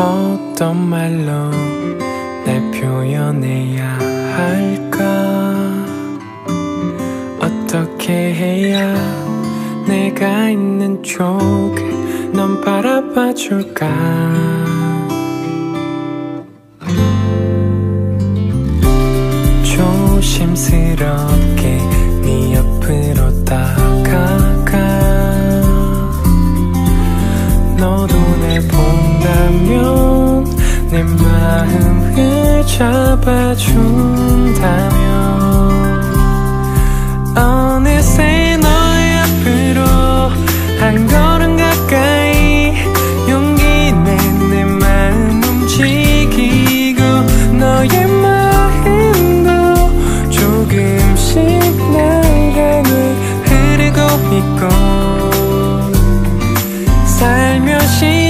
어떤 말로 날 표현해야 할까? 어떻게 해야 내가 있는 쪽을 넌 바라봐 줄까? 조심스럽게 마음을 잡아준다면 어느새 너의 앞으로 한 걸음 가까이 용기 내내 마음 움직이고 너의 마음도 조금씩 날 향해 흐르고 있고. 살며시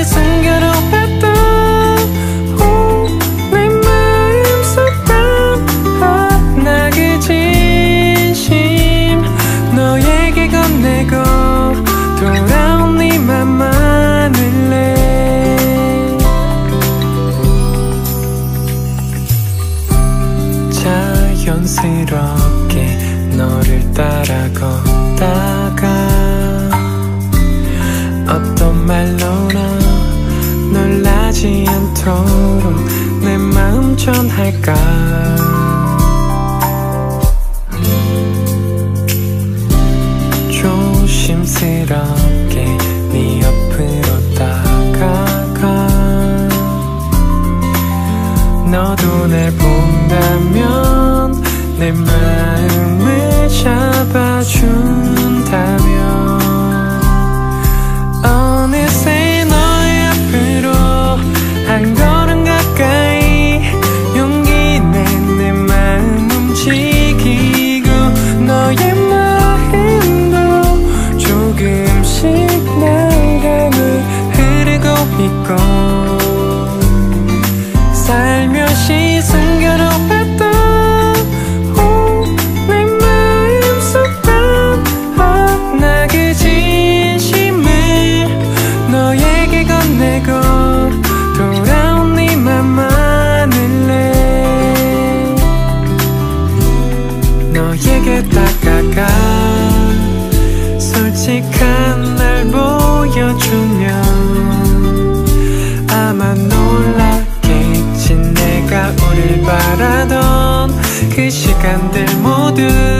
전할까? 조심스럽게 네 옆으로 다가가. 너도 날 본다면 내마 너 시간들 모두